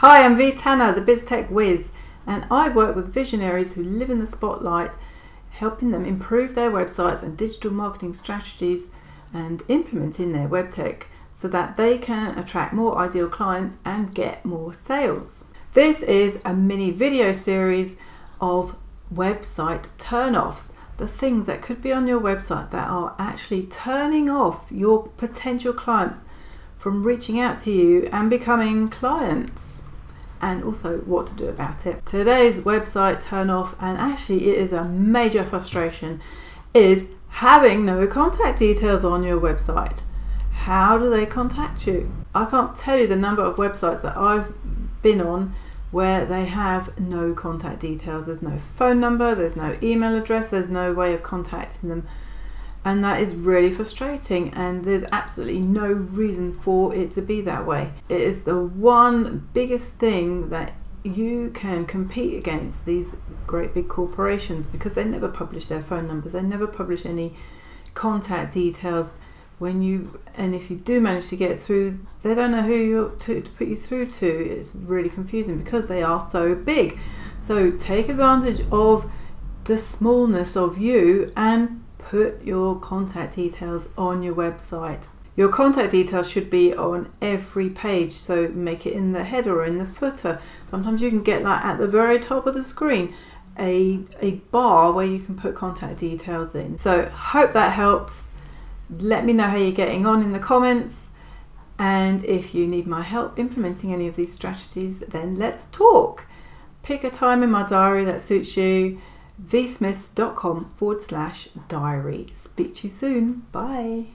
Hi, I'm Vee Tanner, the Biz Tech Wiz, and I work with visionaries who live in the spotlight, helping them improve their websites and digital marketing strategies and implementing their web tech so that they can attract more ideal clients and get more sales. This is a mini video series of website turn-offs, the things that could be on your website that are actually turning off your potential clients from reaching out to you and becoming clients and also what to do about it. Today's website turn off, and actually it is a major frustration, is having no contact details on your website. How do they contact you? I can't tell you the number of websites that I've been on where they have no contact details. There's no phone number, there's no email address, there's no way of contacting them and that is really frustrating and there's absolutely no reason for it to be that way. It is the one biggest thing that you can compete against these great big corporations because they never publish their phone numbers they never publish any contact details. When you and if you do manage to get through they don't know who to, to put you through to. It's really confusing because they are so big. So take advantage of the smallness of you and put your contact details on your website. Your contact details should be on every page, so make it in the header or in the footer. Sometimes you can get like at the very top of the screen a, a bar where you can put contact details in. So hope that helps. Let me know how you're getting on in the comments. And if you need my help implementing any of these strategies, then let's talk. Pick a time in my diary that suits you vsmith.com forward slash diary. Speak to you soon. Bye.